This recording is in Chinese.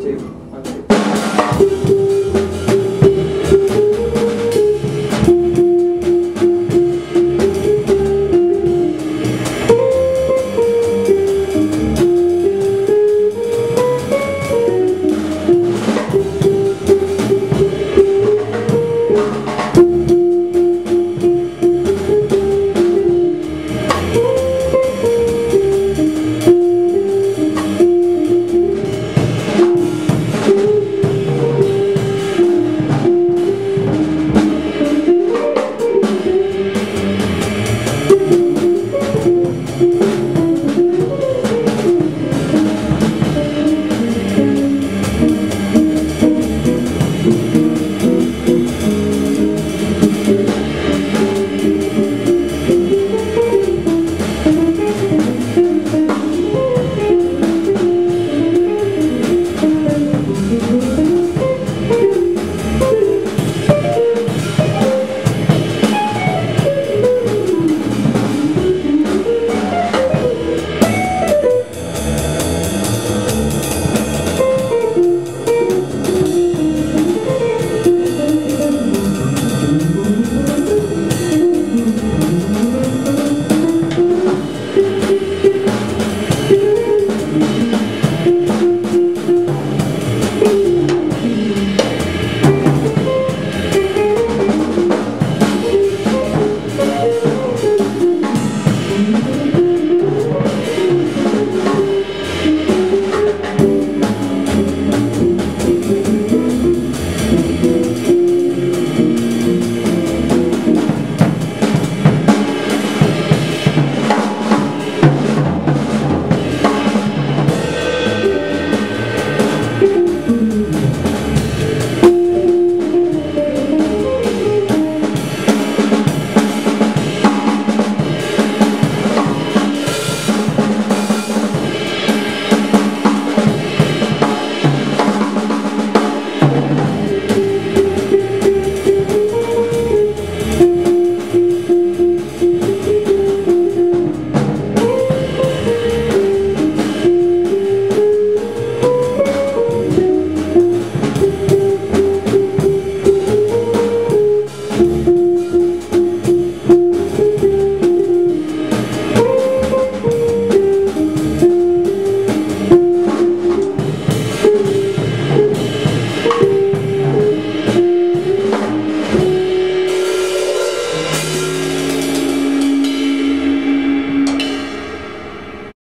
这个啊这个。